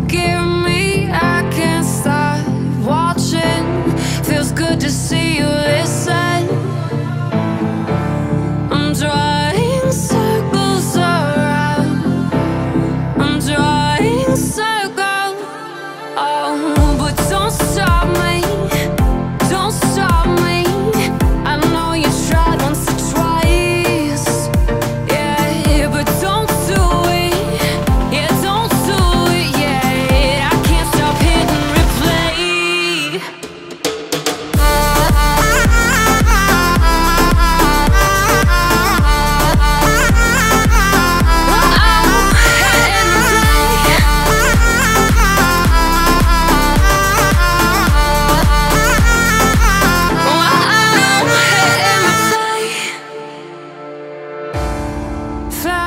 Forgive me, I can't stop watching. Feels good to see you.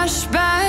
flashback